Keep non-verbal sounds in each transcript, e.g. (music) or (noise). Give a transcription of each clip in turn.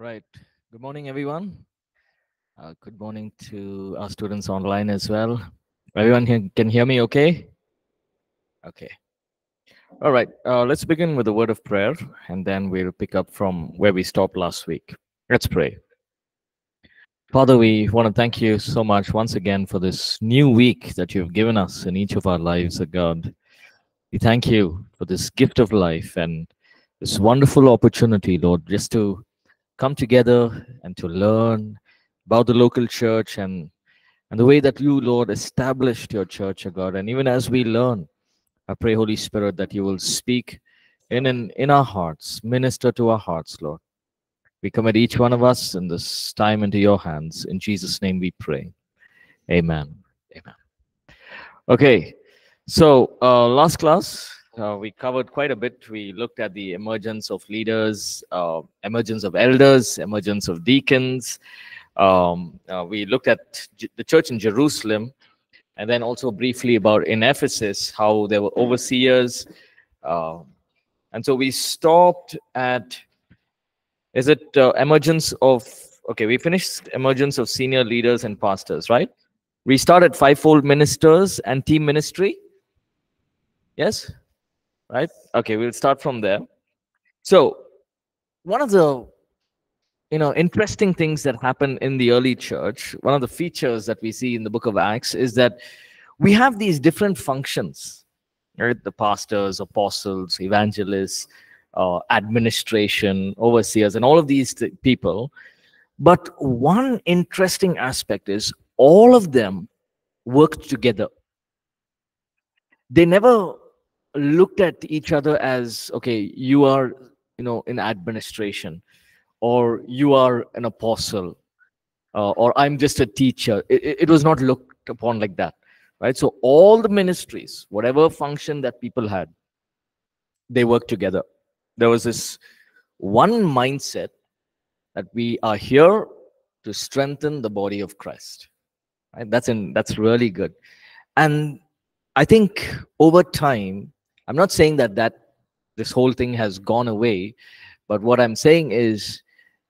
Right. Good morning, everyone. Uh, good morning to our students online as well. Everyone can, can hear me okay? Okay. All right. Uh, let's begin with a word of prayer and then we'll pick up from where we stopped last week. Let's pray. Father, we want to thank you so much once again for this new week that you've given us in each of our lives, oh God. We thank you for this gift of life and this wonderful opportunity, Lord, just to come together and to learn about the local church and and the way that you, Lord, established your church, O God. And even as we learn, I pray, Holy Spirit, that you will speak in in, in our hearts, minister to our hearts, Lord. We commit each one of us in this time into your hands. In Jesus' name we pray. Amen. Amen. Okay, so uh, last class, uh, we covered quite a bit. We looked at the emergence of leaders, uh, emergence of elders, emergence of deacons. Um, uh, we looked at J- the church in Jerusalem, and then also briefly about in Ephesus how there were overseers. Uh, and so we stopped at is it uh, emergence of okay? We finished emergence of senior leaders and pastors, right? We started fivefold ministers and team ministry. Yes right? Okay, we'll start from there. So, one of the you know interesting things that happen in the early church, one of the features that we see in the book of Acts is that we have these different functions, right? The pastors, apostles, evangelists, uh, administration, overseers, and all of these th- people. But one interesting aspect is all of them worked together. They never looked at each other as okay you are you know in administration or you are an apostle uh, or i'm just a teacher. It, it was not looked upon like that right? So all the ministries whatever function that people had they worked together. There was this one mindset that we are here to strengthen the body of christ right? That's in that's really good. And i think over time I'm not saying that that this whole thing has gone away, but what I'm saying is,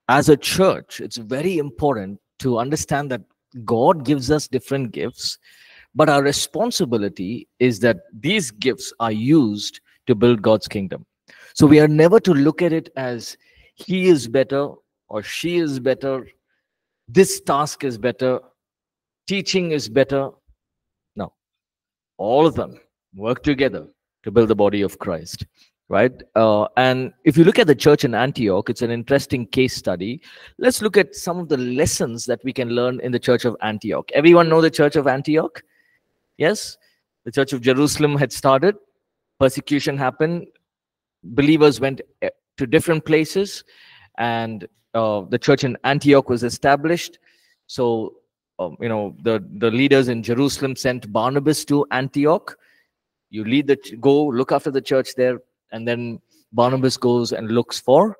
as a church, it's very important to understand that God gives us different gifts, but our responsibility is that these gifts are used to build God's kingdom. So we are never to look at it as he is better or she is better, this task is better, teaching is better. No, all of them work together to build the body of Christ, right? Uh, and if you look at the church in Antioch, it's an interesting case study. Let's look at some of the lessons that we can learn in the church of Antioch. Everyone know the church of Antioch? Yes? The church of Jerusalem had started, persecution happened, believers went eh, to different places, and uh, the church in Antioch was established. So, um, you know, the, the leaders in Jerusalem sent Barnabas to Antioch you lead the go look after the church there and then barnabas goes and looks for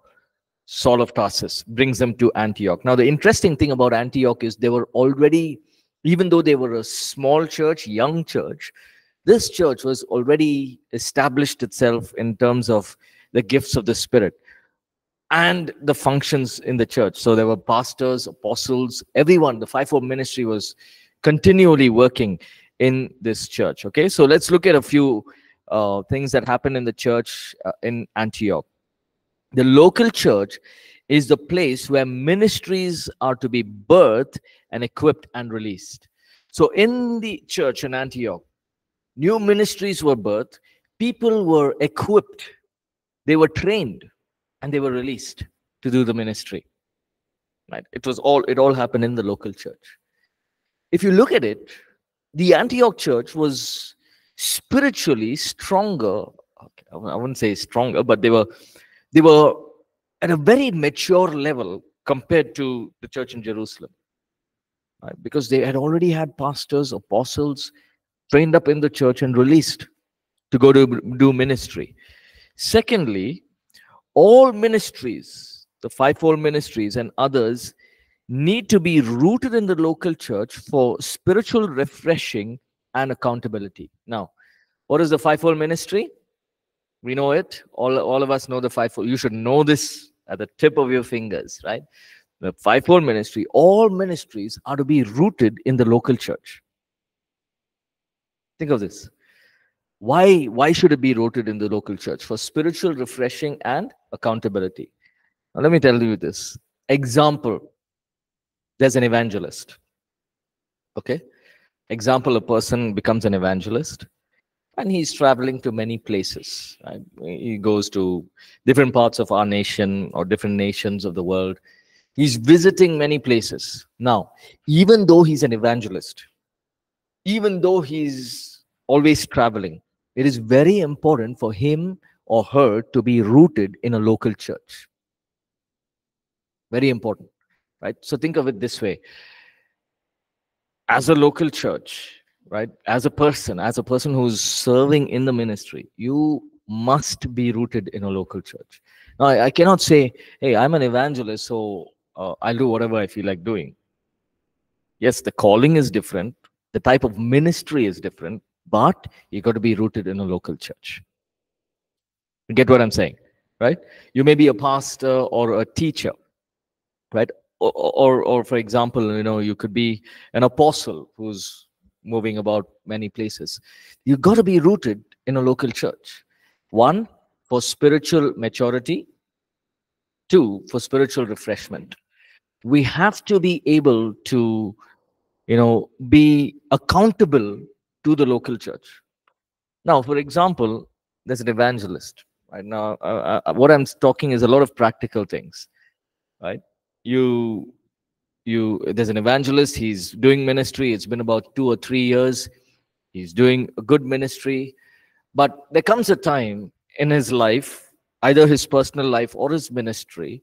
saul of tarsus brings them to antioch. Now the interesting thing about antioch is they were already even though they were a small church young church this church was already established itself in terms of the gifts of the spirit and the functions in the church. So there were pastors apostles everyone. The fivefold ministry was continually working in this church. Okay, so let's look at a few uh, things that happened in the church uh, in Antioch. The local church is the place where ministries are to be birthed and equipped and released. So, in the church in Antioch, new ministries were birthed, people were equipped, they were trained, and they were released to do the ministry. Right? It was all, it all happened in the local church. If you look at it, the Antioch church was spiritually stronger. I wouldn't say stronger, but they were they were at a very mature level compared to the church in Jerusalem. Right? Because they had already had pastors, apostles trained up in the church and released to go to do ministry. Secondly, all ministries, the fivefold ministries and others, need to be rooted in the local church for spiritual refreshing and accountability. Now, what is the fivefold ministry? We know it. All, all of us know the fivefold. You should know this at the tip of your fingers, right? The fivefold ministry, all ministries are to be rooted in the local church. Think of this. Why, why should it be rooted in the local church? For spiritual refreshing and accountability. Now, let me tell you this. Example there's an evangelist. Okay? Example a person becomes an evangelist and he's traveling to many places. Right? He goes to different parts of our nation or different nations of the world. He's visiting many places. Now, even though he's an evangelist, even though he's always traveling, it is very important for him or her to be rooted in a local church. Very important, right? So think of it this way. As a local church, right? As a person as a person who's serving in the ministry you must be rooted in a local church. Now i, I cannot say hey i'm an evangelist so uh, i'll do whatever i feel like doing. Yes the calling is different the type of ministry is different but you got to be rooted in a local church. You get what i'm saying right? You may be a pastor or a teacher right or, or, or for example you know you could be an apostle who's moving about many places. You've got to be rooted in a local church. One, for spiritual maturity. Two, for spiritual refreshment. We have to be able to, you know, be accountable to the local church. Now, for example, there's an evangelist. Right now, uh, uh, what I'm talking is a lot of practical things. Right? You you there's an evangelist he's doing ministry it's been about two or three years he's doing a good ministry but there comes a time in his life either his personal life or his ministry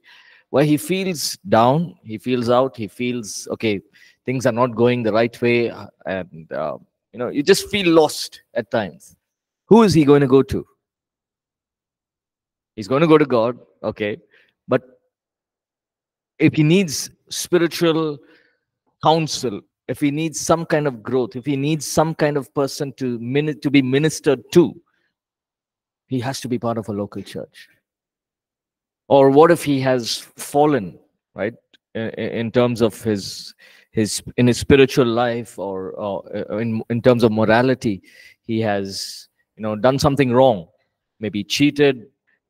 where he feels down he feels out he feels okay things are not going the right way and uh, you know you just feel lost at times. Who is he going to go to? He's going to go to god okay if he needs spiritual counsel, if he needs some kind of growth, if he needs some kind of person to min- to be ministered to, he has to be part of a local church. Or what if he has fallen, right, in, terms of his his in his spiritual life or, or uh, in in terms of morality, he has you know done something wrong, maybe cheated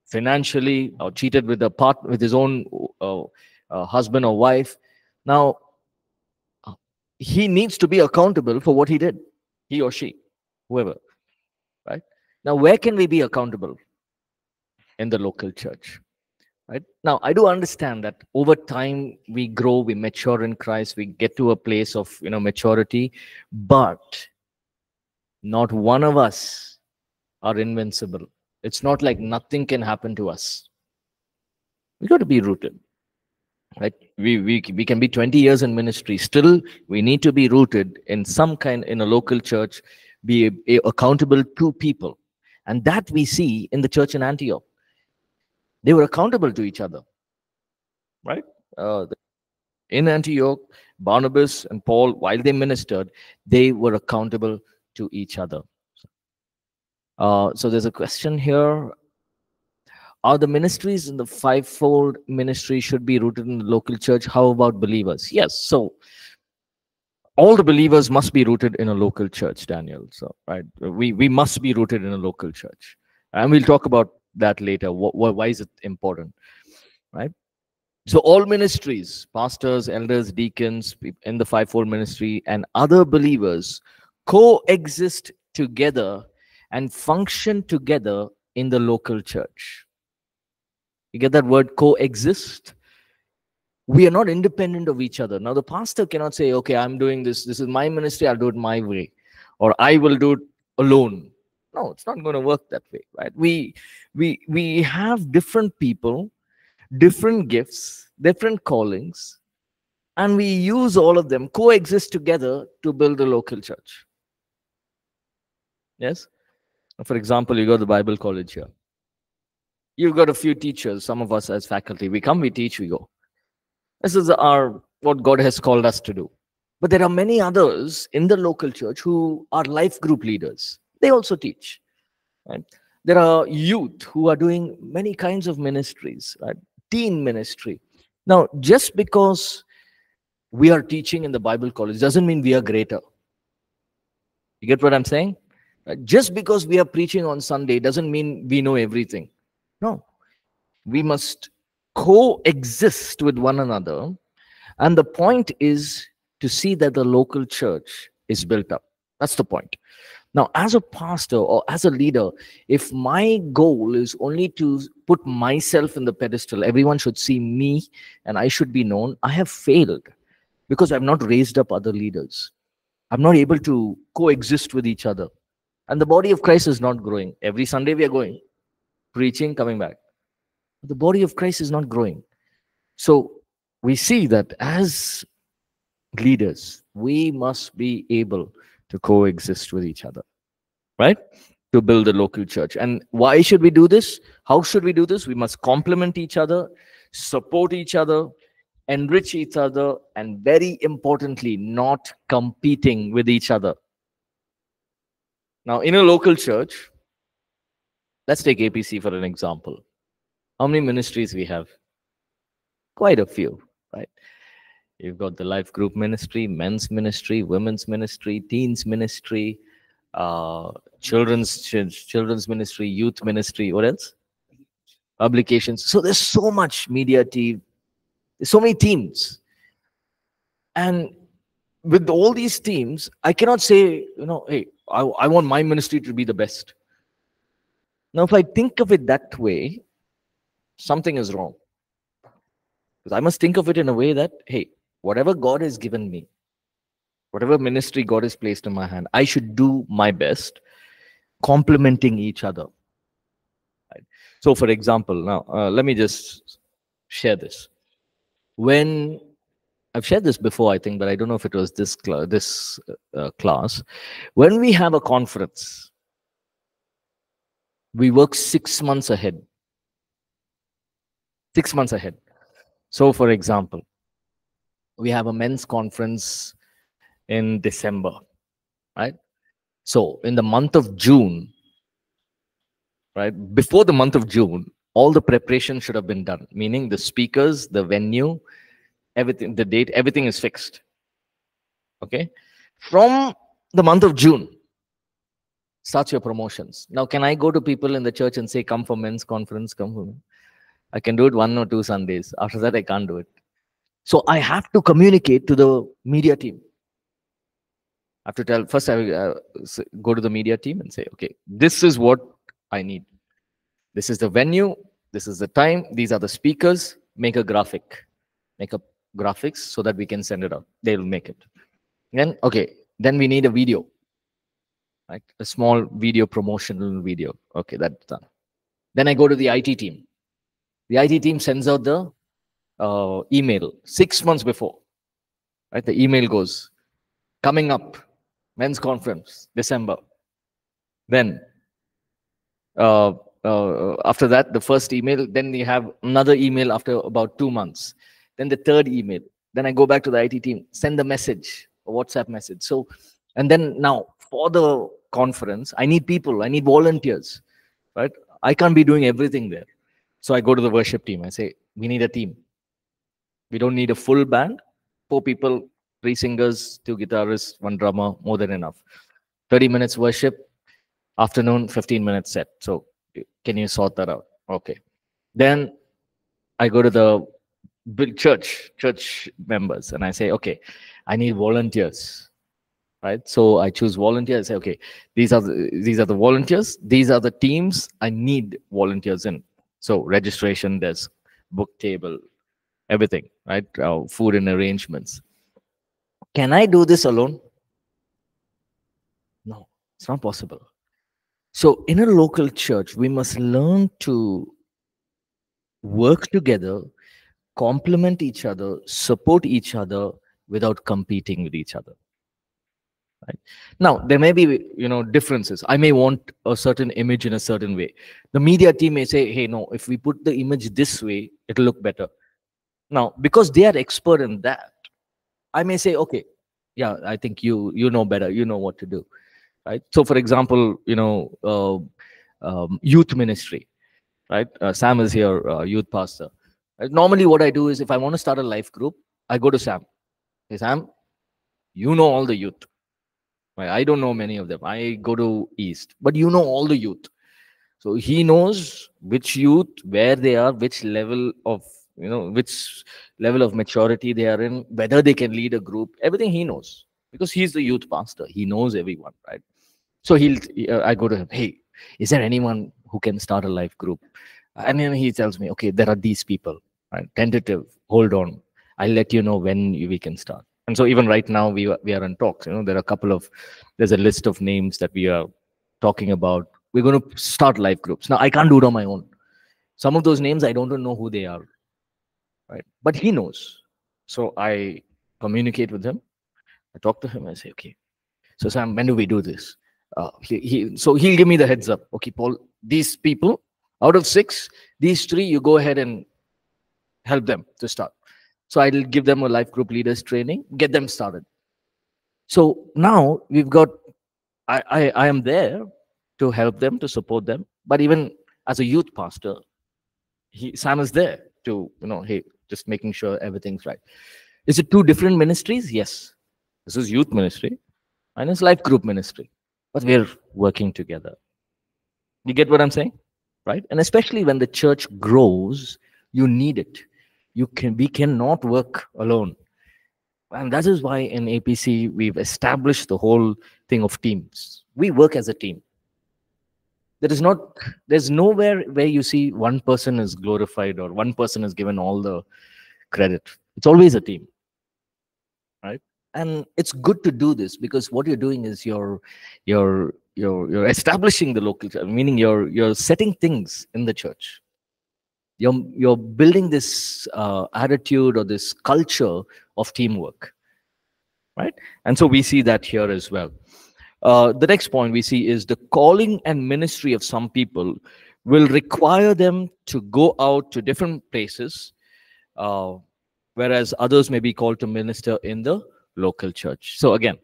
financially or cheated with a part with his own uh, uh, husband or wife. Now, he needs to be accountable for what he did, he or she, whoever. Right? Now, where can we be accountable? In the local church. Right? Now, I do understand that over time we grow, we mature in Christ, we get to a place of you know maturity, but not one of us are invincible. It's not like nothing can happen to us. We got to be rooted right we, we we can be 20 years in ministry. Still we need to be rooted in some kind in a local church be a, a, accountable to people. And that we see in the church in antioch. They were accountable to each other. Right. Uh, in antioch barnabas and paul while they ministered they were accountable to each other. Uh, so there's a question here are the ministries in the fivefold ministry should be rooted in the local church? How about believers? Yes so all the believers must be rooted in a local church daniel so right? We we must be rooted in a local church. And we'll talk about that later why is it important right? So all ministries pastors elders deacons in the fivefold ministry and other believers coexist together and function together in the local church you get that word coexist? We are not independent of each other. Now, the pastor cannot say, okay, I'm doing this. This is my ministry. I'll do it my way. Or I will do it alone. No, it's not going to work that way, right? We, we, we have different people, different gifts, different callings, and we use all of them, coexist together to build a local church. Yes? For example, you go to the Bible college here you've got a few teachers, some of us as faculty. We come, we teach, we go. This is our what God has called us to do. But there are many others in the local church who are life group leaders. They also teach. Right? There are youth who are doing many kinds of ministries. Right? teen ministry. Now, just because we are teaching in the Bible college doesn't mean we are greater. You get what I'm saying? Just because we are preaching on Sunday doesn't mean we know everything. No. We must coexist with one another. And the point is to see that the local church is built up. That's the point. Now, as a pastor or as a leader, if my goal is only to put myself in the pedestal, everyone should see me and I should be known, I have failed because I've not raised up other leaders. I'm not able to coexist with each other. And the body of Christ is not growing. Every Sunday we are going, preaching, coming back. The body of Christ is not growing. So we see that as leaders, we must be able to coexist with each other, right? To build a local church. And why should we do this? How should we do this? We must complement each other, support each other, enrich each other, and very importantly, not competing with each other. Now, in a local church, let's take APC for an example. How many ministries we have? Quite a few, right? You've got the life group ministry, men's ministry, women's ministry, teens ministry, uh, children's children's ministry, youth ministry. What else? Publications. So there's so much media team. There's so many teams, and with all these teams, I cannot say, you know, hey, I, I want my ministry to be the best. Now, if I think of it that way, something is wrong. Because I must think of it in a way that, hey, whatever God has given me, whatever ministry God has placed in my hand, I should do my best, complementing each other. Right? So, for example, now uh, let me just share this. When I've shared this before, I think, but I don't know if it was this cl this uh, class. When we have a conference, we work six months ahead. Six months ahead. So, for example, we have a men's conference in December, right? So in the month of June, right, before the month of June, all the preparation should have been done, meaning the speakers, the venue, everything, the date, everything is fixed. Okay. From the month of June, starts your promotions. Now, can I go to people in the church and say, come for men's conference, come for me? I can do it one or two Sundays. After that, I can't do it. So I have to communicate to the media team. I have to tell first I uh, go to the media team and say, okay, this is what I need. This is the venue. This is the time. These are the speakers. Make a graphic. Make a graphics so that we can send it out. They'll make it. Then okay, then we need a video. Right? A small video promotional video. Okay, that's done. Then I go to the IT team. The IT team sends out the uh, email six months before. Right, the email goes coming up, men's conference, December. Then uh, uh, after that, the first email. Then you have another email after about two months. Then the third email. Then I go back to the IT team, send the message, a WhatsApp message. So, and then now for the conference, I need people, I need volunteers, right? I can't be doing everything there. So I go to the worship team. I say, we need a team. We don't need a full band. Four people, three singers, two guitarists, one drummer, more than enough. 30 minutes worship, afternoon, 15 minutes set. So can you sort that out? Okay. Then I go to the church, church members, and I say, okay, I need volunteers. Right. So I choose volunteers. I say, okay, these are the, these are the volunteers. These are the teams I need volunteers in. So registration desk, book table, everything, right? Uh, food and arrangements. Can I do this alone? No, it's not possible. So, in a local church, we must learn to work together, complement each other, support each other without competing with each other. Right? Now, there may be, you know, differences. I may want a certain image in a certain way. The media team may say, hey, no, if we put the image this way, it'll look better. Now, because they are expert in that, I may say, okay, yeah, I think you you know better. You know what to do, right? So, for example, you know, uh, um, youth ministry, right? Uh, Sam is here, uh, youth pastor. Uh, Normally, what I do is if I want to start a life group, I go to Sam. Hey, Sam, you know all the youth. I don't know many of them. I go to East, but you know all the youth. So he knows which youth, where they are, which level of, you know, which level of maturity they are in, whether they can lead a group, everything he knows because he's the youth pastor. He knows everyone, right? So he'll, uh, I go to him, hey, is there anyone who can start a life group? And then he tells me, okay, there are these people, right? Tentative, hold on. I'll let you know when we can start. And so even right now, we are, we are in talks. You know, there are a couple of, there's a list of names that we are talking about. We're going to start life groups. Now, I can't do it on my own. Some of those names, I don't know who they are, right? But he knows. So I communicate with him. I talk to him. I say, okay, so Sam, when do we do this? Uh, he, he, so he'll give me the heads up. Okay, Paul, these people, out of six, these three, you go ahead and help them to start. So I'll give them a life group leaders training, get them started. So now we've got, I, I, I am there to help them, to support them. But even as a youth pastor, he, Sam is there to, you know, hey, just making sure everything's right. Is it two different ministries? Yes. This is youth ministry and it's life group ministry. But we're working together. You get what I'm saying? Right? And especially when the church grows, you need it. You can we cannot work alone. And that is why in APC we've established the whole thing of teams. We work as a team. There is not, there's nowhere where you see one person is glorified or one person is given all the credit. It's always a team. Right? And it's good to do this because what you're doing is you're you're you're you're establishing the local meaning you're you're setting things in the church you're you're building this uh, attitude or this culture of teamwork right? And so we see that here as well. Uh, the next point we see is the calling and ministry of some people will require them to go out to different places uh, whereas others may be called to minister in the local church. So again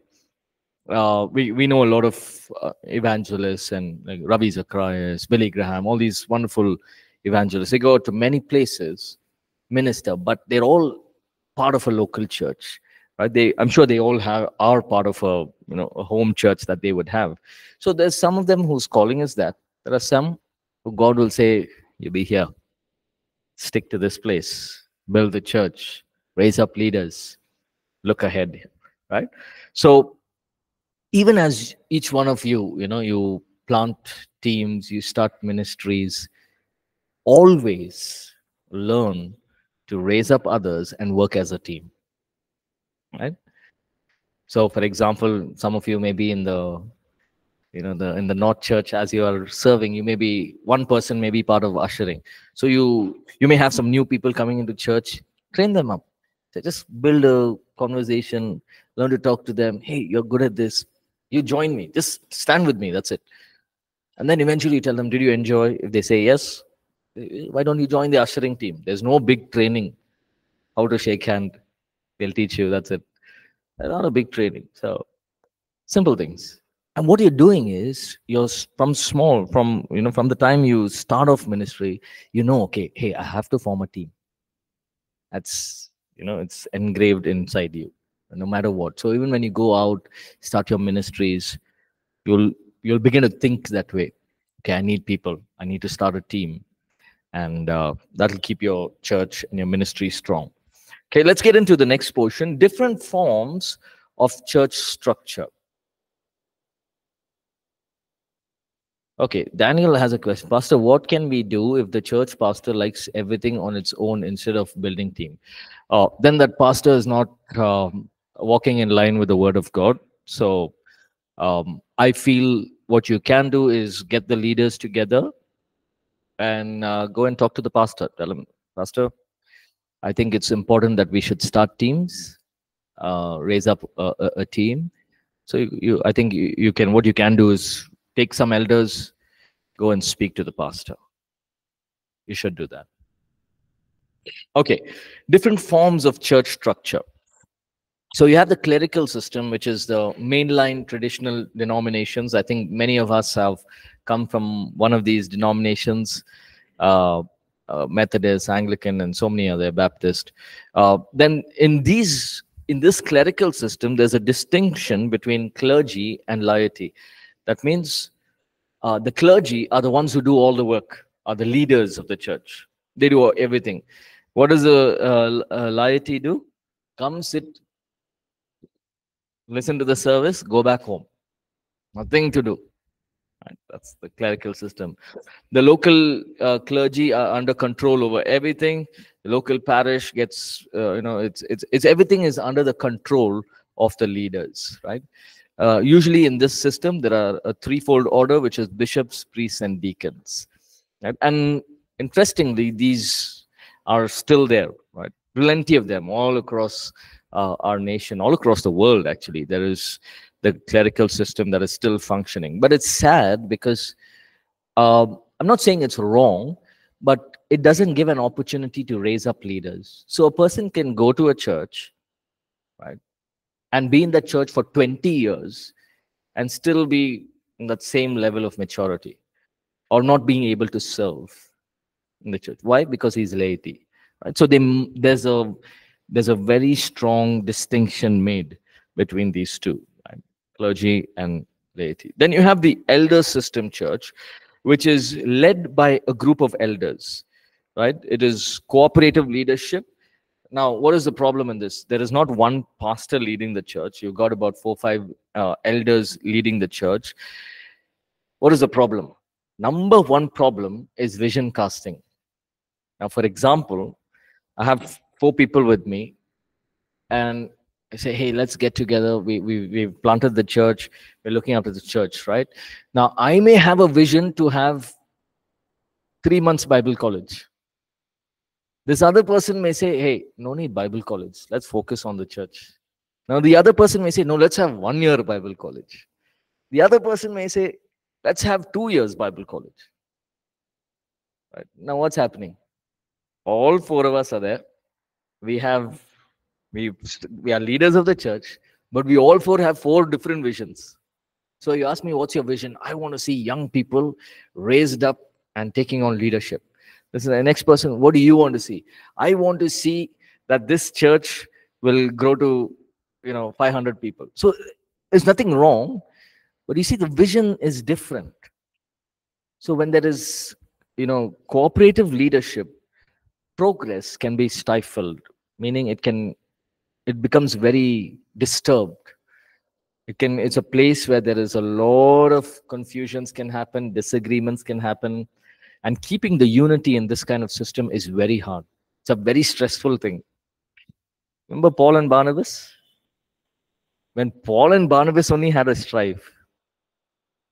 uh, we, we know a lot of uh, evangelists and like Ravi Zacharias, Billy Graham, all these wonderful evangelists. They go to many places, minister, but they're all part of a local church, right? They, I'm sure they all have are part of a you know a home church that they would have. So there's some of them whose calling is that. There are some who God will say, "You be here, stick to this place, build the church, raise up leaders, look ahead." Right. So even as each one of you, you know, you plant teams, you start ministries, always learn to raise up others and work as a team right? So for example some of you may be in the you know the in the north church as you are serving you may be one person may be part of ushering. So you you may have some new people coming into church train them up. So just build a conversation learn to talk to them. Hey you're good at this. You join me. Just stand with me. That's it. And then eventually you tell them did you enjoy? If they say yes why don't you join the ushering team? There's no big training. How to shake hand. They'll teach you that's it. Not a big training so simple things. And what you're doing is you're from small from you know from the time you start off ministry you know okay hey i have to form a team. That's you know it's engraved inside you no matter what. So even when you go out start your ministries you'll you'll begin to think that way. Okay i need people. I need to start a team and uh, that'll keep your church and your ministry strong. Okay, let's get into the next portion different forms of church structure. Okay, Daniel has a question. Pastor, what can we do if the church pastor likes everything on its own instead of building team? Uh, then that pastor is not um, walking in line with the word of God. So um, I feel what you can do is get the leaders together and uh, go and talk to the pastor. Tell him, Pastor, I think it's important that we should start teams, uh, raise up a, a, a team. So you, you, I think you, you can. What you can do is take some elders, go and speak to the pastor. You should do that. Okay, different forms of church structure. So you have the clerical system, which is the mainline traditional denominations. I think many of us have come from one of these denominations. Uh, uh, Methodist, Anglican, and so many other Baptist. Uh, then in these in this clerical system, there's a distinction between clergy and laity. That means uh, the clergy are the ones who do all the work, are the leaders of the church. They do everything. What does the uh, uh, laity do? Come sit, listen to the service, go back home. Nothing to do. That's the clerical system. The local uh, clergy are under control over everything. The local parish gets, uh, you know, it's it's it's everything is under the control of the leaders, right? Uh, usually in this system, there are a threefold order, which is bishops, priests, and deacons. Right? And interestingly, these are still there, right? Plenty of them all across uh, our nation, all across the world, actually. There is the clerical system that is still functioning. But it's sad because um, I'm not saying it's wrong, but it doesn't give an opportunity to raise up leaders. So a person can go to a church, right, and be in that church for 20 years and still be in that same level of maturity or not being able to serve in the church. Why? Because he's laity. Right? So they, there's a there's a very strong distinction made between these two clergy and laity. Then you have the elder system church, which is led by a group of elders, right? It is cooperative leadership. Now, what is the problem in this? There is not one pastor leading the church. You've got about four, five uh, elders leading the church. What is the problem? Number one problem is vision casting. Now, for example, I have four people with me, and I say, hey, let's get together. We, we, we've planted the church. We're looking after the church, right? Now, I may have a vision to have three months Bible college. This other person may say, hey, no need Bible college. Let's focus on the church. Now, the other person may say, no, let's have one year Bible college. The other person may say, let's have two years Bible college. Right? Now, what's happening? All four of us are there. We have we we are leaders of the church but we all four have four different visions. So you ask me what's your vision? I want to see young people raised up and taking on leadership. This is the next person. What do you want to see? I want to see that this church will grow to you know 500 people. So there's nothing wrong but you see the vision is different. So when there is you know cooperative leadership progress can be stifled meaning it can it becomes very disturbed. It can it's a place where there is a lot of confusions can happen disagreements can happen and keeping the unity in this kind of system is very hard. It's a very stressful thing. Remember paul and barnabas? When paul and barnabas only had a strife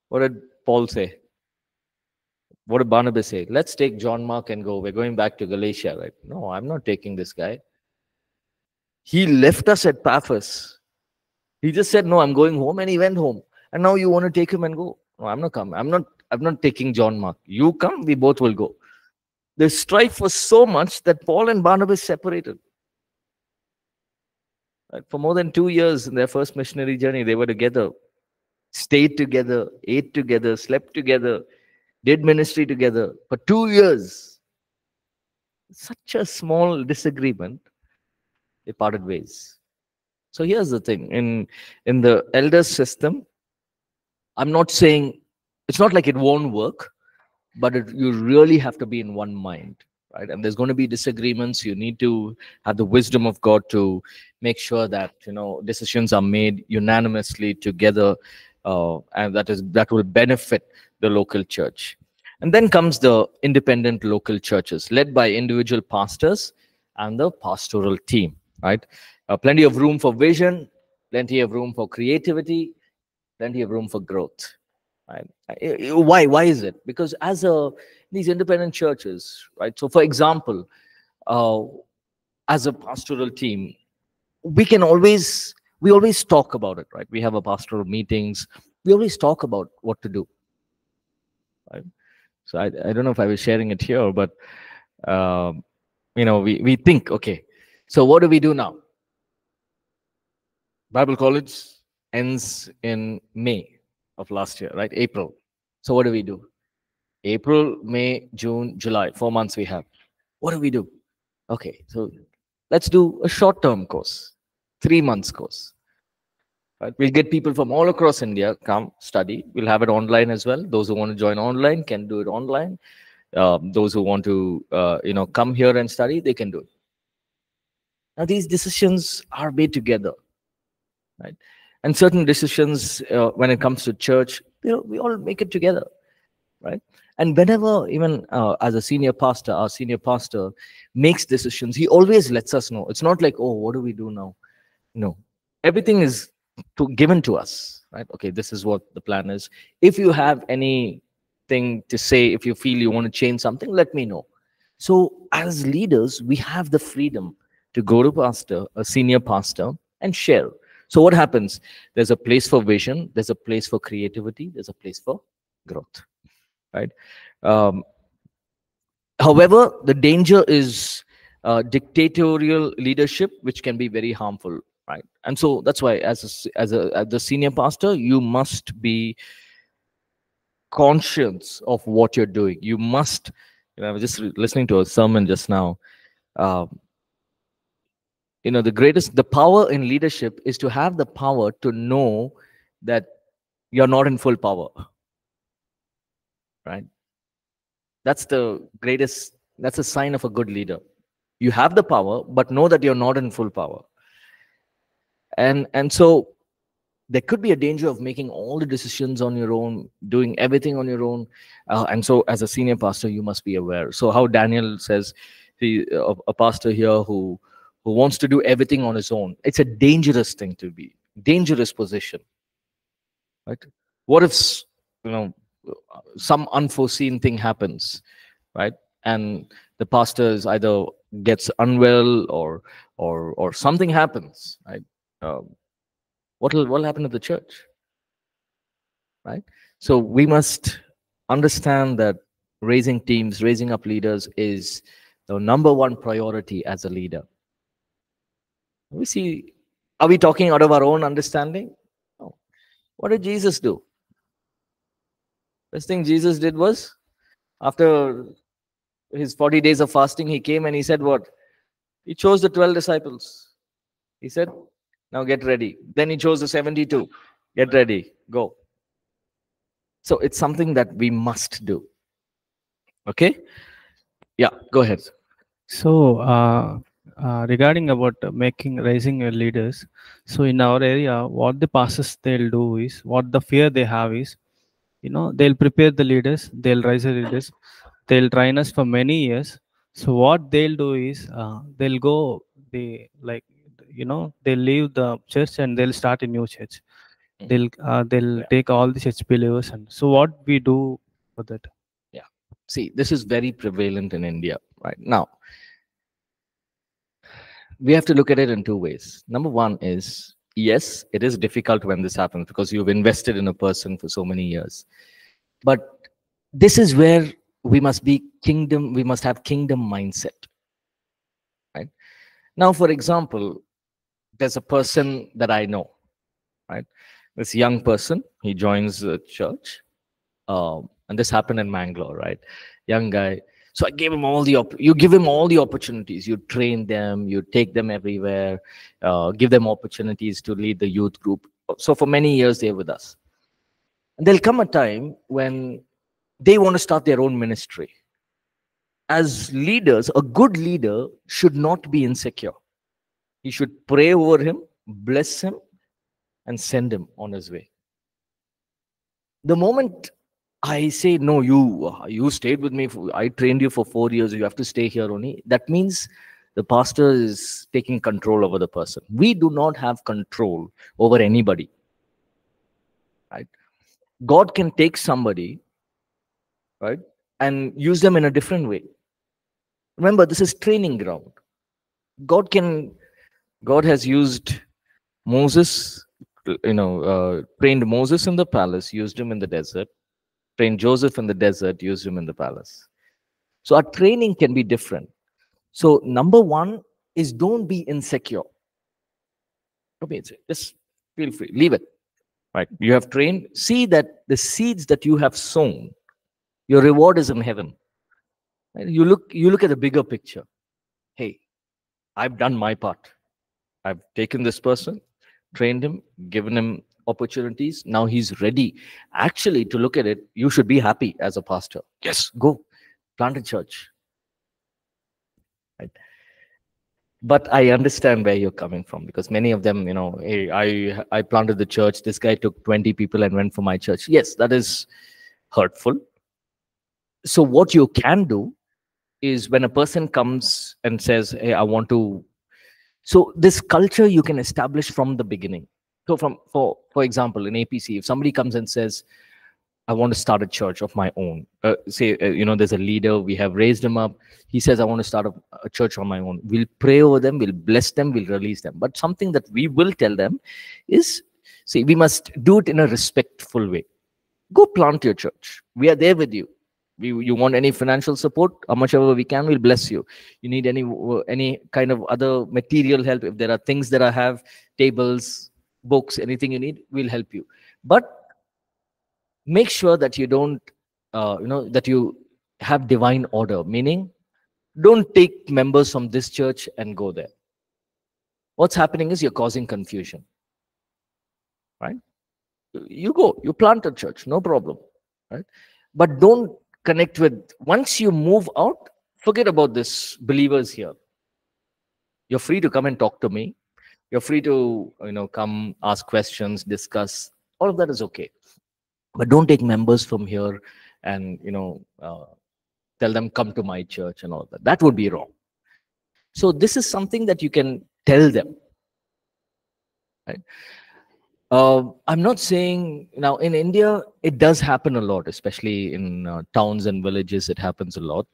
what did paul say? What did barnabas say? Let's take john mark and go. We're going back to galatia right? No i'm not taking this guy he left us at Paphos. He just said, No, I'm going home, and he went home. And now you want to take him and go. No, I'm not coming. I'm not, I'm not taking John Mark. You come, we both will go. The strife was so much that Paul and Barnabas separated. Right? For more than two years in their first missionary journey, they were together, stayed together, ate together, slept together, did ministry together for two years. Such a small disagreement they parted ways. So here's the thing. In in the elder system i'm not saying it's not like it won't work but it, you really have to be in one mind right? And there's going to be disagreements. You need to have the wisdom of god to make sure that you know decisions are made unanimously together uh, and that is that will benefit the local church. And then comes the independent local churches led by individual pastors and the pastoral team right? Uh, plenty of room for vision, plenty of room for creativity, plenty of room for growth. Right? Why? Why is it? Because as a these independent churches, right? So, for example, uh, as a pastoral team, we can always we always talk about it, right? We have a pastoral meetings. We always talk about what to do. Right? So I, I don't know if I was sharing it here, but um, you know, we, we think, okay, so what do we do now? Bible college ends in May of last year, right? April. So what do we do? April, May, June, July, four months we have. What do we do? Okay, so let's do a short-term course, three months course. Right? We'll get people from all across India come study. We'll have it online as well. Those who want to join online can do it online. Uh, those who want to, uh, you know, come here and study, they can do it. Now these decisions are made together, right? And certain decisions, uh, when it comes to church, you know, we all make it together, right? And whenever, even uh, as a senior pastor, our senior pastor makes decisions, he always lets us know. It's not like, oh, what do we do now? No, everything is to, given to us, right? Okay, this is what the plan is. If you have anything to say, if you feel you want to change something, let me know. So as leaders, we have the freedom to go to pastor, a senior pastor, and share. So what happens? There's a place for vision, there's a place for creativity, there's a place for growth, right? Um, however, the danger is uh, dictatorial leadership, which can be very harmful right and so that's why as a, as a as the senior pastor you must be conscious of what you're doing you must you know, i was just listening to a sermon just now um, you know the greatest the power in leadership is to have the power to know that you're not in full power right? That's the greatest that's a sign of a good leader. You have the power but know that you're not in full power. And and so there could be a danger of making all the decisions on your own doing everything on your own. Uh, and so as a senior pastor you must be aware. So how daniel says he a, a pastor here who who wants to do everything on his own. It's a dangerous thing to be. Dangerous position. Right? What if you know some unforeseen thing happens right? And the pastor is either gets unwell or or or something happens right? Um, what will what will happen to the church? Right? So we must understand that raising teams raising up leaders is the number one priority as a leader we see are we talking out of our own understanding no. what did jesus do first thing jesus did was after his 40 days of fasting he came and he said what he chose the 12 disciples he said now get ready. Then he chose the 72. Get ready. Go. So it's something that we must do. Okay? Yeah, go ahead. So, uh, uh, regarding about making raising your leaders, so in our area, what the pastors they'll do is what the fear they have is, you know, they'll prepare the leaders, they'll raise the leaders, they'll train us for many years. So what they'll do is uh, they'll go they like you know they'll leave the church and they'll start a new church mm-hmm. they'll uh, they'll yeah. take all the church believers and so what we do for that yeah see this is very prevalent in india right now we have to look at it in two ways number one is yes it is difficult when this happens because you've invested in a person for so many years but this is where we must be kingdom we must have kingdom mindset right now for example there's a person that I know, right? This young person, he joins the church. Um, and this happened in Mangalore, right? Young guy. So I gave him all the, op- you give him all the opportunities. You train them, you take them everywhere, uh, give them opportunities to lead the youth group. So for many years, they're with us. And there'll come a time when they want to start their own ministry. As leaders, a good leader should not be insecure he should pray over him, bless him, and send him on his way. The moment I say, no, you you stayed with me, for, I trained you for four years, you have to stay here only, that means the pastor is taking control over the person. We do not have control over anybody. Right? God can take somebody, right, and use them in a different way. Remember, this is training ground. God can God has used Moses, you know, uh, trained Moses in the palace, used him in the desert, trained Joseph in the desert, used him in the palace. So our training can be different. So number one is don't be insecure. Insecure. Just feel free. Leave it. Right. You have trained. See that the seeds that you have sown, your reward is in heaven. You look you look at the bigger picture. Hey, I've done my part. I've taken this person, trained him, given him opportunities. Now he's ready. Actually, to look at it, you should be happy as a pastor. Yes, go plant a church. Right? But I understand where you're coming from because many of them, you know, hey, I I planted the church. This guy took 20 people and went for my church. Yes, that is hurtful. So what you can do is when a person comes and says, Hey, I want to so this culture you can establish from the beginning. So from for for example, in APC, if somebody comes and says, I want to start a church of my own. Uh, say, uh, you know, there's a leader, we have raised him up. He says, I want to start a, a, church on my own. We'll pray over them, we'll bless them, we'll release them. But something that we will tell them is, see, we must do it in a respectful way. Go plant your church. We are there with you. We, you want any financial support, how much ever we can, we'll bless you. You need any any kind of other material help. If there are things that I have, tables, books, anything you need, we'll help you. But make sure that you don't uh, you know that you have divine order meaning don't take members from this church and go there. What's happening is you're causing confusion. Right? You go you plant a church no problem right? But don't connect with once you move out forget about this believers here. You're free to come and talk to me you're free to you know come ask questions discuss. All of that is okay. But don't take members from here and you know uh, tell them come to my church and all that. That would be wrong. So this is something that you can tell them right? Uh, i'm not saying now in india it does happen a lot especially in uh, towns and villages it happens a lot.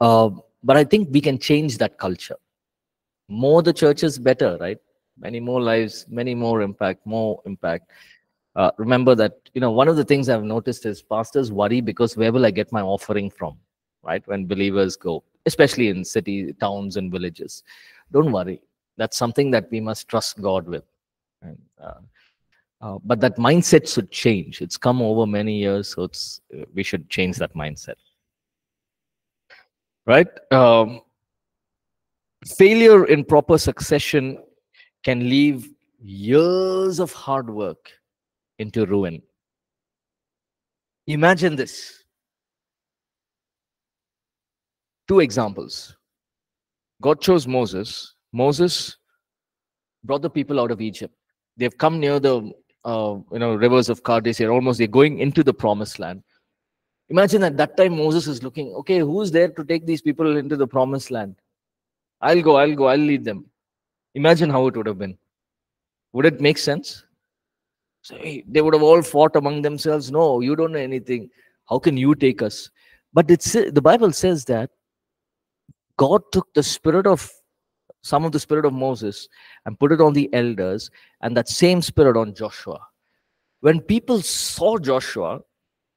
Uh, but i think we can change that culture. More the churches better right many more lives many more impact more impact. Uh, remember that you know one of the things i've noticed is pastors worry because where will i get my offering from right? When believers go especially in city towns and villages. Don't worry. That's something that we must trust god with. And, uh, uh, but that mindset should change. It's come over many years so it's uh, we should change that mindset. Right? Um, failure in proper succession can leave years of hard work into ruin. Imagine this. Two examples. God chose Moses. Moses brought the people out of Egypt. They've come near the uh, you know rivers of Kadesh. They're almost they're going into the promised land. Imagine at that time Moses is looking, okay, who's there to take these people into the promised land? I'll go, I'll go, I'll lead them. Imagine how it would have been. Would it make sense? So they would have all fought among themselves. No, you don't know anything. How can you take us? But it's the Bible says that God took the spirit of some of the spirit of Moses and put it on the elders, and that same spirit on Joshua. When people saw Joshua,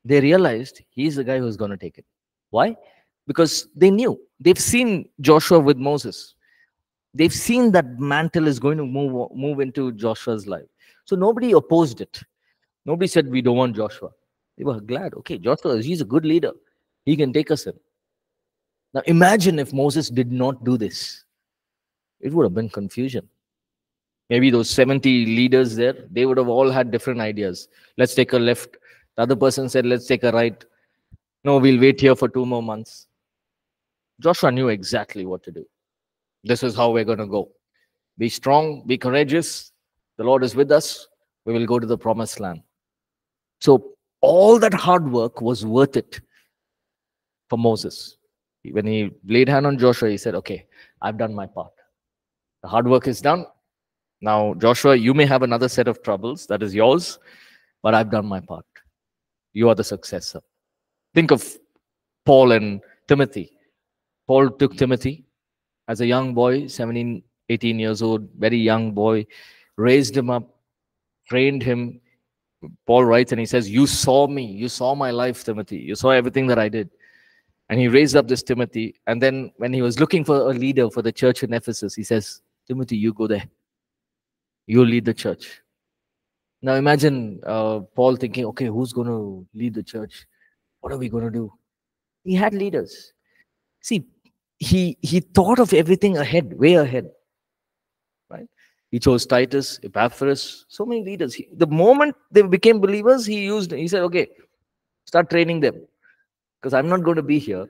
they realized he's the guy who's going to take it. Why? Because they knew. They've seen Joshua with Moses. They've seen that mantle is going to move, move into Joshua's life. So nobody opposed it. Nobody said, We don't want Joshua. They were glad. Okay, Joshua, he's a good leader. He can take us in. Now imagine if Moses did not do this. It would have been confusion. Maybe those 70 leaders there, they would have all had different ideas. Let's take a left. The other person said, Let's take a right. No, we'll wait here for two more months. Joshua knew exactly what to do. This is how we're going to go. Be strong, be courageous, the Lord is with us, we will go to the promised land. So all that hard work was worth it for Moses. When he laid hand on Joshua, he said, Okay, I've done my part. The hard work is done. Now, Joshua, you may have another set of troubles that is yours, but I've done my part. You are the successor. Think of Paul and Timothy. Paul took Timothy as a young boy, 17, 18 years old, very young boy raised him up, trained him. Paul writes and he says, You saw me, you saw my life, Timothy, you saw everything that I did. And he raised up this Timothy. And then when he was looking for a leader for the church in Ephesus, he says, Timothy, you go there. You lead the church. Now imagine uh, Paul thinking, okay, who's going to lead the church? What are we going to do? He had leaders. See, he he thought of everything ahead, way ahead. Right? He chose Titus, Epaphras, so many leaders. He, the moment they became believers, he used. He said, "Okay, start training them, because I'm not going to be here.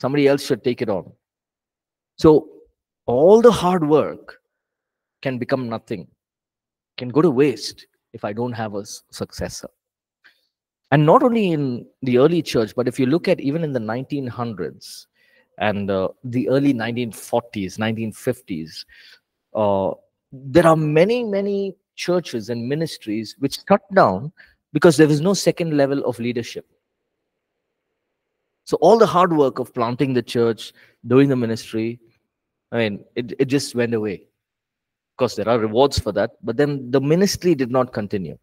Somebody else should take it on." So all the hard work can become nothing, can go to waste if I don't have a successor. And not only in the early church, but if you look at even in the 1900s and uh, the early 1940s, 1950s, uh, there are many, many churches and ministries which shut down because there was no second level of leadership. So all the hard work of planting the church, doing the ministry, I mean, it, it just went away. Of course, there are rewards for that, but then the ministry did not continue.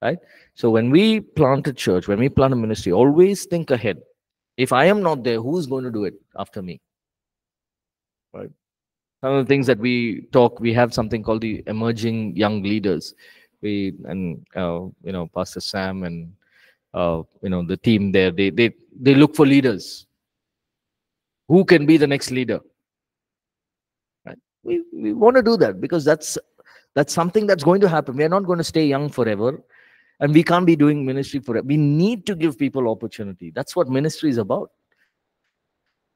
Right? So when we plant a church, when we plant a ministry, always think ahead. If I am not there, who's going to do it after me? Right? Some of the things that we talk, we have something called the emerging young leaders. We and uh, you know, Pastor Sam and uh, you know the team there, they they they look for leaders. Who can be the next leader? Right? We we want to do that because that's that's something that's going to happen. We are not going to stay young forever and we can't be doing ministry forever. We need to give people opportunity. That's what ministry is about.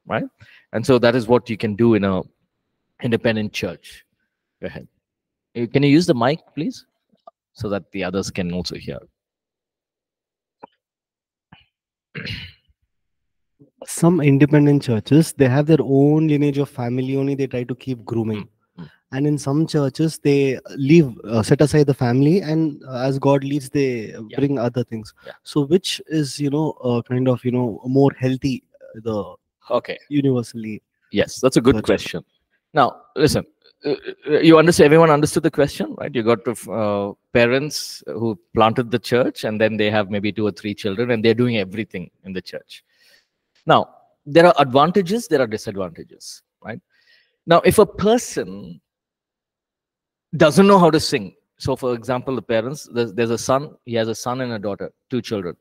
Right? And so that is what you can do in a independent church. Go ahead. Uh, Can you use the mic, please? So that the others can also hear. some independent churches they have their own lineage of family only they try to keep grooming. And in some churches they leave uh, set aside the family and uh, as god leads they Yeah. bring other things Yeah. so which is you know uh, kind of you know more healthy uh, the Okay. universally Yes, that's a good Gotcha. question. Now, listen, uh, uh, you understand, everyone understood the question, right? You got to, uh, parents who planted the church and then they have maybe two or three children and they're doing everything in the church. Now, there are advantages, there are disadvantages, right? Now, if a person doesn't know how to sing, so for example, the parents, there's, there's a son, he has a son and a daughter, two children.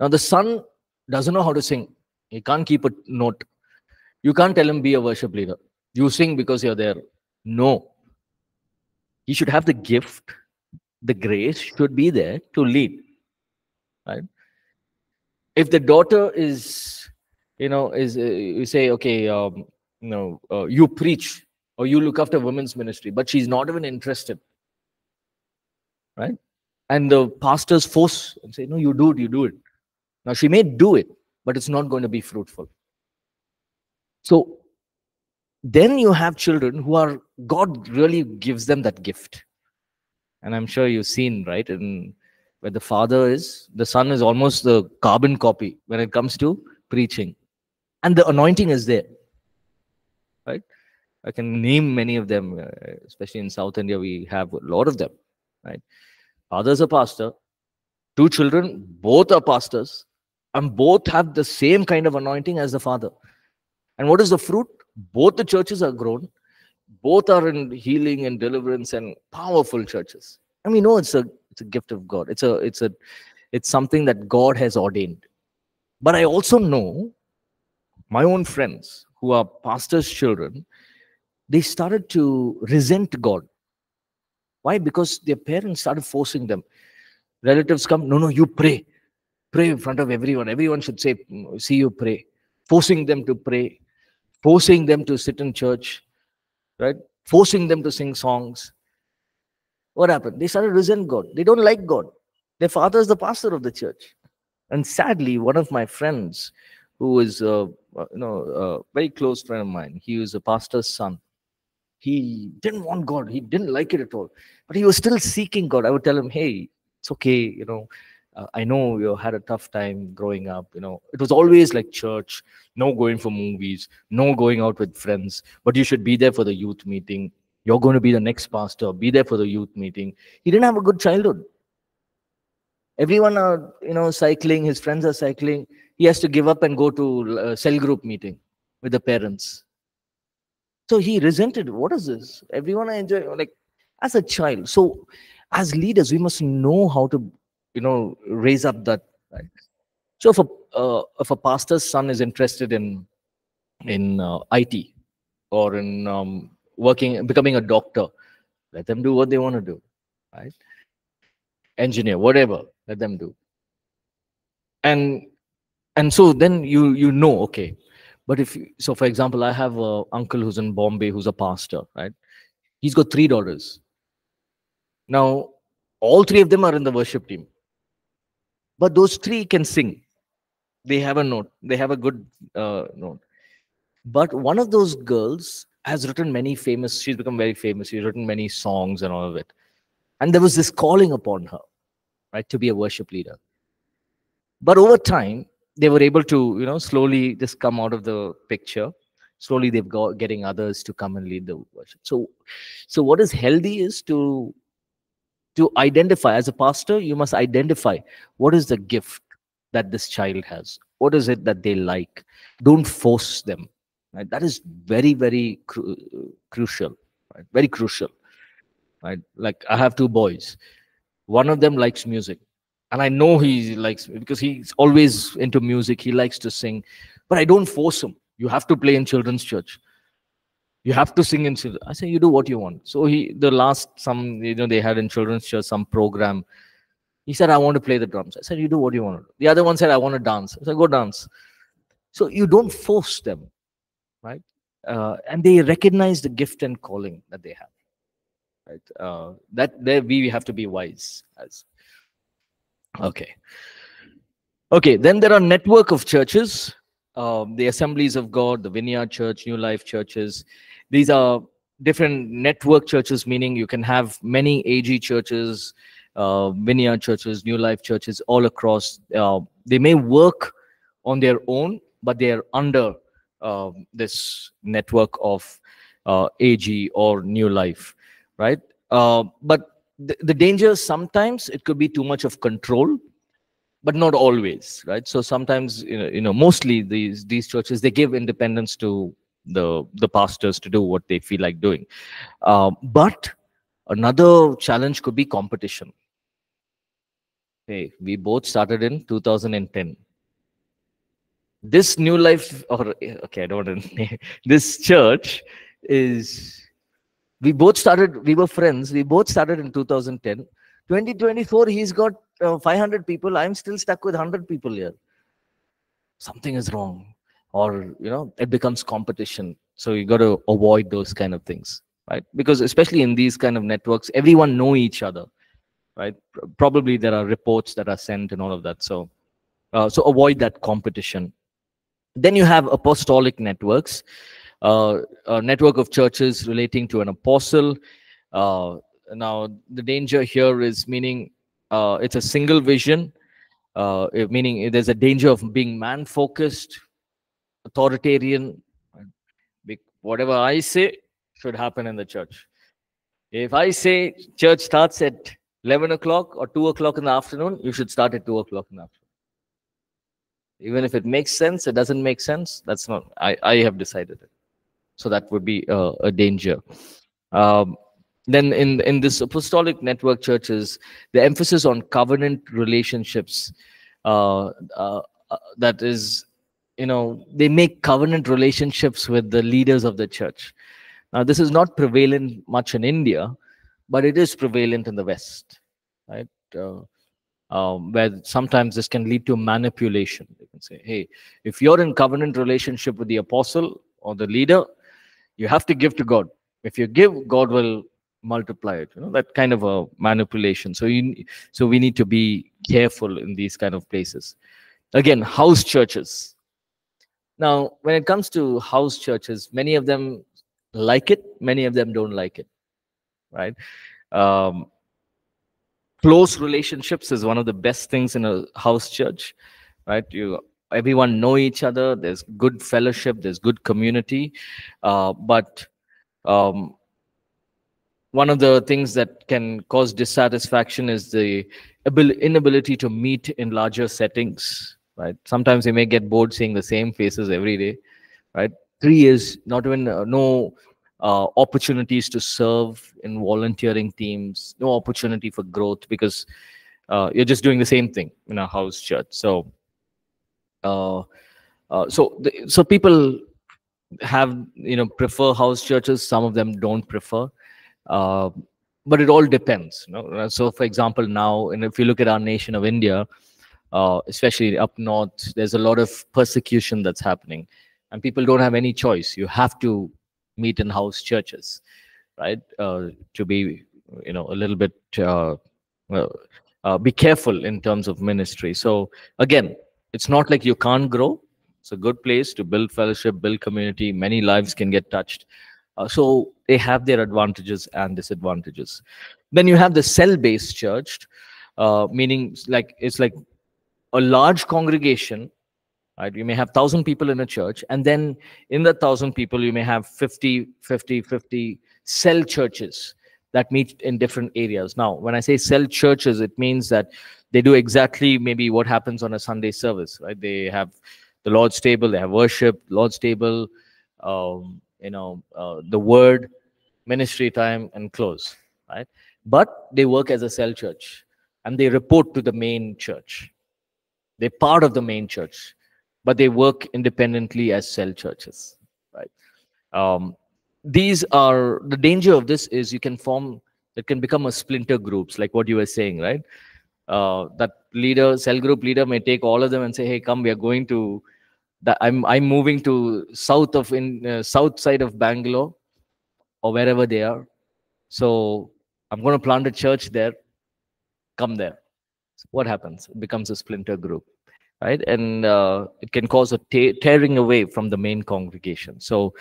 Now, the son doesn't know how to sing, he can't keep a note. You can't tell him be a worship leader. You sing because you're there. No. He should have the gift, the grace should be there to lead. Right? If the daughter is, you know, is uh, you say, okay, um, you know, uh, you preach or you look after women's ministry, but she's not even interested. Right? And the pastors force and say, no, you do it, you do it. Now she may do it, but it's not going to be fruitful. So then you have children who are God really gives them that gift. And I'm sure you've seen, right? And where the father is, the son is almost the carbon copy when it comes to preaching. And the anointing is there. I can name many of them, uh, especially in South India, we have a lot of them. Right? Father's a pastor, two children, both are pastors, and both have the same kind of anointing as the father. And what is the fruit? Both the churches are grown, both are in healing and deliverance and powerful churches. And we know it's a it's a gift of God. It's a it's a it's something that God has ordained. But I also know my own friends who are pastors' children, they started to resent God. Why? Because their parents started forcing them. Relatives come, no, no, you pray. Pray in front of everyone. Everyone should say, "Mm, see you pray. Forcing them to pray, forcing them to sit in church, right? Forcing them to sing songs. What happened? They started to resent God. They don't like God. Their father is the pastor of the church. And sadly, one of my friends, who is uh, uh, you know a very close friend of mine, he was a pastor's son. He didn't want God. He didn't like it at all. But he was still seeking God. I would tell him, hey, it's okay. You know, uh, I know you had a tough time growing up. You know, it was always like church, no going for movies, no going out with friends, but you should be there for the youth meeting. You're going to be the next pastor. Be there for the youth meeting. He didn't have a good childhood. Everyone are, you know, cycling. His friends are cycling. He has to give up and go to a cell group meeting with the parents. So he resented. What is this? Everyone I enjoy like as a child. So as leaders, we must know how to, you know, raise up that. Right? So if a uh, if a pastor's son is interested in in uh, IT or in um, working becoming a doctor, let them do what they want to do, right? Engineer, whatever, let them do. And and so then you you know okay, but if so, for example, I have a uncle who's in Bombay who's a pastor, right? He's got three daughters. Now, all three of them are in the worship team, but those three can sing. They have a note. They have a good uh, note. But one of those girls has written many famous. She's become very famous. She's written many songs and all of it. And there was this calling upon her, right, to be a worship leader. But over time, they were able to, you know, slowly just come out of the picture. Slowly, they've got getting others to come and lead the worship. So, so what is healthy is to to identify as a pastor. You must identify what is the gift that this child has. What is it that they like? Don't force them. Right? That is very, very cru- crucial. Right? Very crucial. Right? Like I have two boys. One of them likes music and I know he likes me because he's always into music. He likes to sing, but I don't force him. You have to play in children's church. You have to sing in children. I say you do what you want. So he, the last some you know they had in children's church some program. He said I want to play the drums. I said you do what you want. The other one said I want to dance. I said go dance. So you don't force them, right? Uh, and they recognize the gift and calling that they have. Right. Uh, that there we have to be wise as Okay. Okay, then there are network of churches, um, the Assemblies of God, the Vineyard Church, New Life churches. These are different network churches, meaning you can have many AG churches, uh, Vineyard churches, New Life churches all across. Uh, they may work on their own, but they are under uh, this network of uh, AG or New Life, right? Uh, but the, the danger sometimes it could be too much of control but not always right? So sometimes you know, you know mostly these these churches they give independence to the the pastors to do what they feel like doing. Uh, but another challenge could be competition. Hey we both started in 2010 this new life or okay i don't want to (laughs) this church is we both started we were friends. We both started in 2010 2024 he's got uh, 500 people. I'm still stuck with 100 people here. Something is wrong. Or you know it becomes competition. So you got to avoid those kind of things right? Because especially in these kind of networks everyone know each other right? Probably there are reports that are sent and all of that. So uh, so avoid that competition. Then you have apostolic networks uh, a network of churches relating to an apostle. Uh, now, the danger here is meaning uh, it's a single vision, uh, meaning there's a danger of being man focused, authoritarian. Whatever I say should happen in the church. If I say church starts at 11 o'clock or 2 o'clock in the afternoon, you should start at 2 o'clock in the afternoon. Even if it makes sense, it doesn't make sense. That's not, I, I have decided it so that would be uh, a danger. Um, then in in this apostolic network churches the emphasis on covenant relationships uh, uh, uh, that is you know they make covenant relationships with the leaders of the church. Now this is not prevalent much in india but it is prevalent in the west right? Uh, um, where sometimes this can lead to manipulation. They can say hey if you're in covenant relationship with the apostle or the leader you have to give to god. If you give god will multiply it you know that kind of a manipulation. So you so we need to be careful in these kind of places. Again house churches. Now when it comes to house churches many of them like it many of them don't like it right? Um, close relationships is one of the best things in a house church right? You everyone know each other there's good fellowship there's good community. Uh, but um, one of the things that can cause dissatisfaction is the abil- inability to meet in larger settings right? Sometimes you may get bored seeing the same faces every day right? Three years not even uh, no uh, opportunities to serve in volunteering teams no opportunity for growth because uh, you're just doing the same thing in a house church. So uh, uh, so the, so people have you know prefer house churches. Some of them don't prefer. Uh, but it all depends you know? Uh, so for example now and if you look at our nation of india uh, especially up north there's a lot of persecution that's happening. And people don't have any choice. You have to meet in house churches right? Uh, to be you know a little bit uh, be careful in terms of ministry. So again it's not like you can't grow. It's a good place to build fellowship build community. Many lives can get touched. Uh, so they have their advantages and disadvantages. Then you have the cell based church uh, meaning like it's like a large congregation right? You may have 1000 people in a church and then in the 1000 people you may have 50 50 50 cell churches that meet in different areas. Now when i say cell churches it means that they do exactly maybe what happens on a sunday service right? They have the lord's table they have worship lord's table um, you know uh, the word ministry time and close right? But they work as a cell church and they report to the main church. They're part of the main church but they work independently as cell churches right? Um, these are the danger of this is you can form it can become a splinter groups like what you were saying right? Uh, that leader cell group leader may take all of them and say hey come we are going to that i'm i'm moving to south of in uh, south side of bangalore or wherever they are. So i'm going to plant a church there. Come there. So what happens? It becomes a splinter group right? And uh, it can cause a tearing away from the main congregation. So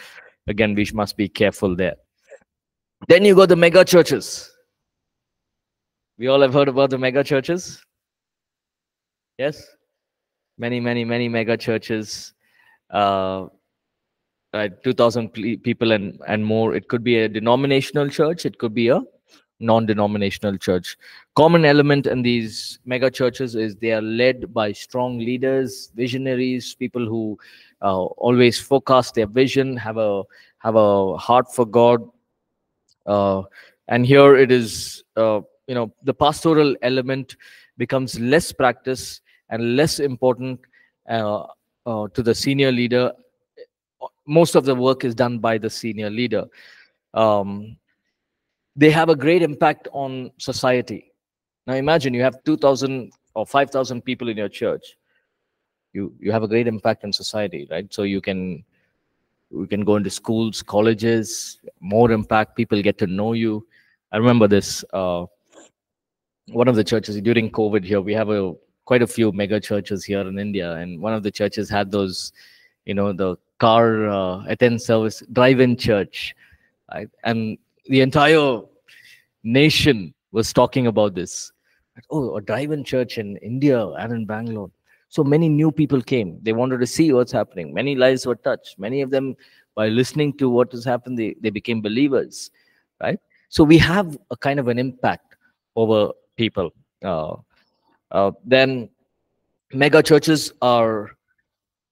again we must be careful there. Then you go the mega churches. We all have heard about the mega churches? Yes? Many many many mega churches. Uh right 2000 people and and more. It could be a denominational church. It could be a non-denominational church. Common element in these mega churches is they are led by strong leaders visionaries people who uh, always forecast their vision have a have a heart for god. Uh, and here it is uh, you know the pastoral element becomes less practice and less important uh, uh, to the senior leader. Most of the work is done by the senior leader. Um, they have a great impact on society. Now imagine you have 2000 or 5000 people in your church. You you have a great impact on society right? So you can we can go into schools colleges more impact people get to know you. I remember this uh, one of the churches during covid here we have a quite a few mega churches here in india and one of the churches had those you know the car uh, attend service drive-in church and the entire nation was talking about this. Oh a drive-in church in india and in bangalore. So many new people came. They wanted to see what's happening. Many lives were touched. Many of them by listening to what has happened they, they became believers right? So we have a kind of an impact over people. Uh, uh, then mega churches are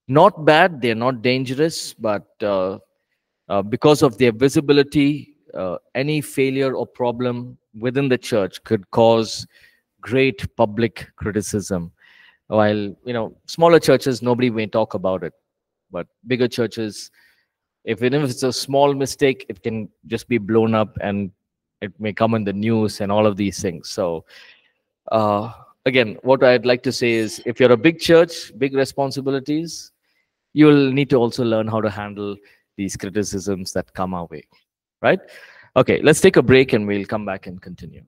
not bad. They're not dangerous but uh, uh, because of their visibility uh, any failure or problem within the church could cause great public criticism. While you know smaller churches nobody may talk about it but bigger churches if even if it's a small mistake it can just be blown up and it may come in the news and all of these things. So uh, again what i'd like to say is if you're a big church big responsibilities you'll need to also learn how to handle these criticisms that come our way right? Okay let's take a break and we'll come back and continue